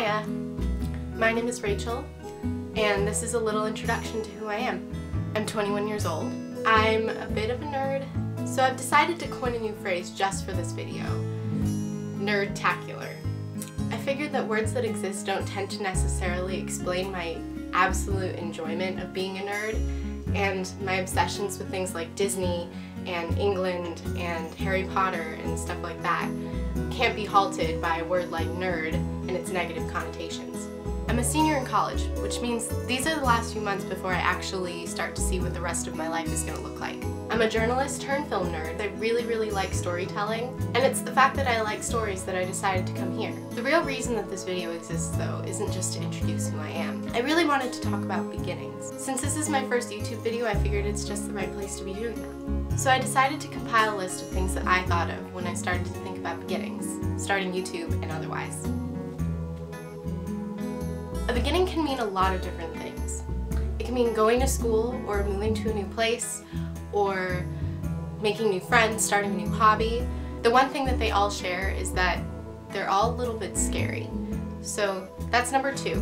Hiya! My name is Rachel, and this is a little introduction to who I am. I'm 21 years old. I'm a bit of a nerd, so I've decided to coin a new phrase just for this video. Nerdtacular. I figured that words that exist don't tend to necessarily explain my absolute enjoyment of being a nerd and my obsessions with things like Disney and England and Harry Potter and stuff like that can't be halted by a word like nerd and its negative connotations. I'm a senior in college, which means these are the last few months before I actually start to see what the rest of my life is going to look like. I'm a journalist turned film nerd. I really, really like storytelling, and it's the fact that I like stories that I decided to come here. The real reason that this video exists, though, isn't just to introduce who I am. I really wanted to talk about beginnings. Since this is my first YouTube video, I figured it's just the right place to be doing that. So I decided to compile a list of things that I thought of when I started to think about beginnings, starting YouTube and otherwise. A beginning can mean a lot of different things. It can mean going to school or moving to a new place or making new friends, starting a new hobby. The one thing that they all share is that they're all a little bit scary. So that's number two.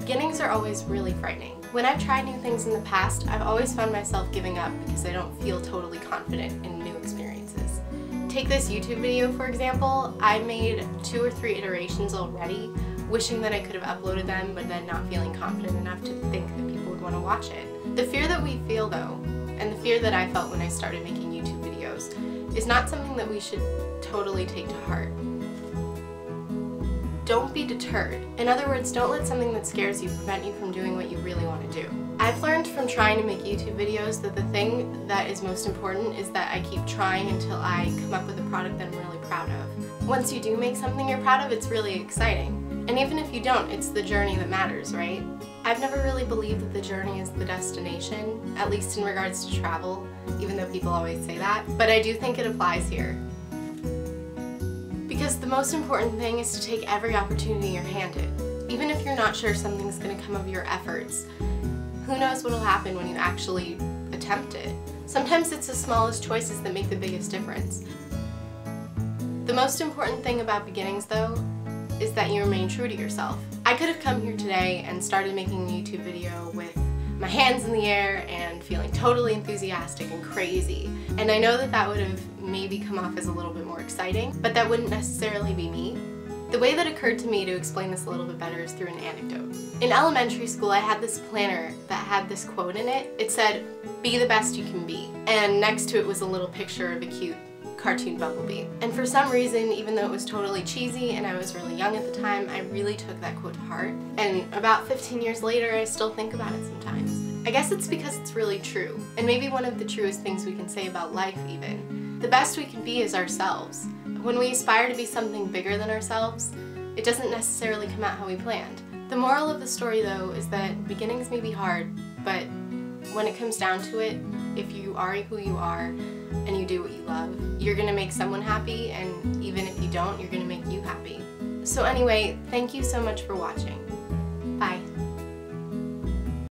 Beginnings are always really frightening. When I've tried new things in the past, I've always found myself giving up because I don't feel totally confident in new experiences. Take this YouTube video for example, I made two or three iterations already wishing that I could have uploaded them, but then not feeling confident enough to think that people would want to watch it. The fear that we feel though, and the fear that I felt when I started making YouTube videos, is not something that we should totally take to heart. Don't be deterred. In other words, don't let something that scares you prevent you from doing what you really want do. I've learned from trying to make YouTube videos that the thing that is most important is that I keep trying until I come up with a product that I'm really proud of. Once you do make something you're proud of, it's really exciting. And even if you don't, it's the journey that matters, right? I've never really believed that the journey is the destination, at least in regards to travel, even though people always say that, but I do think it applies here. Because the most important thing is to take every opportunity you're handed. Even if you're not sure something's going to come of your efforts, who knows what will happen when you actually attempt it. Sometimes it's the smallest choices that make the biggest difference. The most important thing about beginnings, though, is that you remain true to yourself. I could have come here today and started making a YouTube video with my hands in the air and feeling totally enthusiastic and crazy. And I know that that would have maybe come off as a little bit more exciting, but that wouldn't necessarily be me. The way that occurred to me to explain this a little bit better is through an anecdote. In elementary school, I had this planner that had this quote in it. It said, be the best you can be. And next to it was a little picture of a cute cartoon Bumblebee. And for some reason, even though it was totally cheesy and I was really young at the time, I really took that quote to heart. And about 15 years later, I still think about it sometimes. I guess it's because it's really true, and maybe one of the truest things we can say about life even. The best we can be is ourselves. When we aspire to be something bigger than ourselves, it doesn't necessarily come out how we planned. The moral of the story though is that beginnings may be hard, but when it comes down to it, if you are who you are and you do what you love, you're gonna make someone happy, and even if you don't, you're gonna make you happy. So anyway, thank you so much for watching.